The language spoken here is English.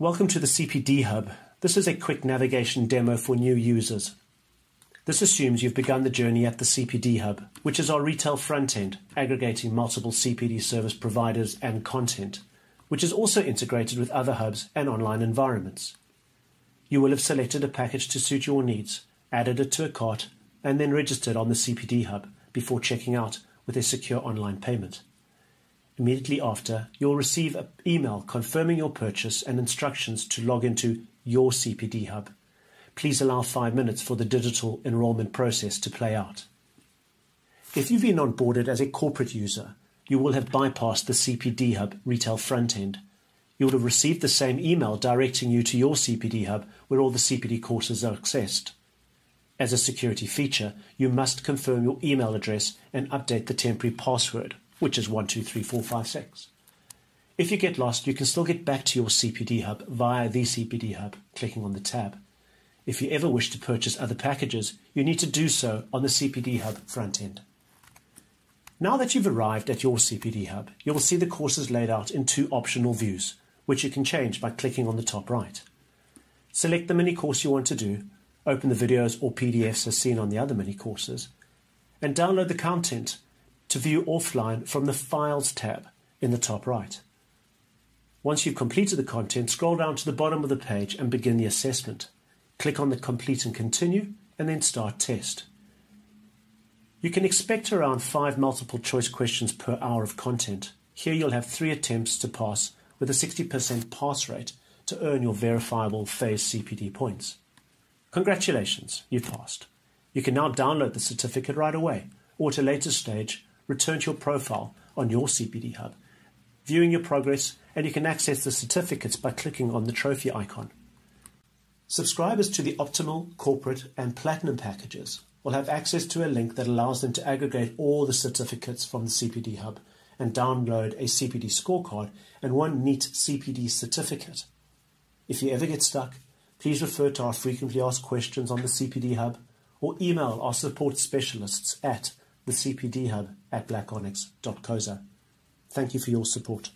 Welcome to the CPD Hub. This is a quick navigation demo for new users. This assumes you've begun the journey at the CPD Hub, which is our retail front end, aggregating multiple CPD service providers and content, which is also integrated with other hubs and online environments. You will have selected a package to suit your needs, added it to a cart, and then registered on the CPD Hub before checking out with a secure online payment. Immediately after, you'll receive an email confirming your purchase and instructions to log into your CPD Hub. Please allow five minutes for the digital enrollment process to play out. If you've been onboarded as a corporate user, you will have bypassed the CPD Hub retail front end. You will have received the same email directing you to your CPD Hub where all the CPD courses are accessed. As a security feature, you must confirm your email address and update the temporary password which is 123456. If you get lost, you can still get back to your CPD Hub via the CPD Hub, clicking on the tab. If you ever wish to purchase other packages, you need to do so on the CPD Hub front end. Now that you've arrived at your CPD Hub, you will see the courses laid out in two optional views, which you can change by clicking on the top right. Select the mini course you want to do, open the videos or PDFs as seen on the other mini courses, and download the content to view offline from the Files tab in the top right. Once you've completed the content, scroll down to the bottom of the page and begin the assessment. Click on the Complete and Continue, and then Start Test. You can expect around five multiple choice questions per hour of content. Here you'll have three attempts to pass with a 60% pass rate to earn your verifiable FAIS CPD points. Congratulations, you've passed. You can now download the certificate right away, or at a later stage, return to your profile on your CPD Hub, viewing your progress, and you can access the certificates by clicking on the trophy icon. Subscribers to the Optimal, Corporate, and Platinum packages will have access to a link that allows them to aggregate all the certificates from the CPD Hub and download a CPD scorecard and one neat CPD certificate. If you ever get stuck, please refer to our frequently asked questions on the CPD Hub or email our support specialists at the CPD Hub at blackonyx.coza. Thank you for your support.